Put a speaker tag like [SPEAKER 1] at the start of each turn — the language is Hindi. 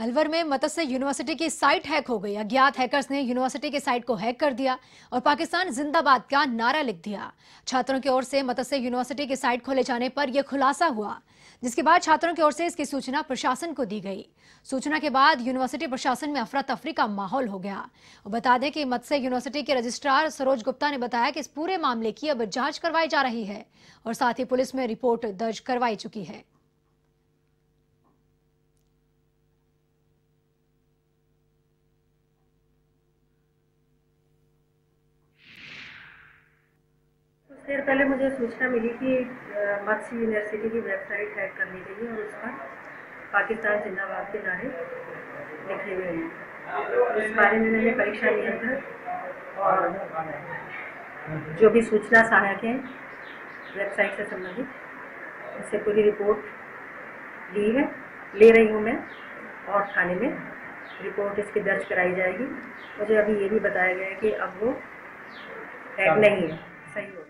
[SPEAKER 1] अलवर में मत्स्य यूनिवर्सिटी की साइट हैक हो गई। अज्ञात हैकर्स ने यूनिवर्सिटी की साइट को हैक कर दिया और पाकिस्तान जिंदाबाद का नारा लिख दिया। छात्रों की ओर से मत्स्य यूनिवर्सिटी की साइट खोले जाने पर यह खुलासा हुआ, जिसके बाद छात्रों की ओर से इसकी सूचना प्रशासन को दी गई। सूचना के बाद यूनिवर्सिटी प्रशासन में अफरा तफरी का माहौल हो गया। बता दें कि मत्स्य यूनिवर्सिटी के रजिस्ट्रार सरोज गुप्ता ने बताया कि इस पूरे मामले की अब जाँच करवाई जा रही है और साथ ही पुलिस में रिपोर्ट दर्ज करवाई चुकी है।
[SPEAKER 2] देर पहले मुझे सूचना मिली कि मत्स्य यूनिवर्सिटी की वेबसाइट हैक कर ली गई है और उस पर पाकिस्तान जिंदाबाद के नारे लिखे हुए हैं। इस बारे में मैंने परीक्षा नियंत्रक और जो भी सूचना सहायक हैं वेबसाइट से संबंधित उससे पूरी रिपोर्ट ली है ले रही हूँ मैं और थाने में रिपोर्ट इसकी दर्ज कराई जाएगी। मुझे अभी ये भी बताया गया है कि अब वो हैक नहीं है सही हो गई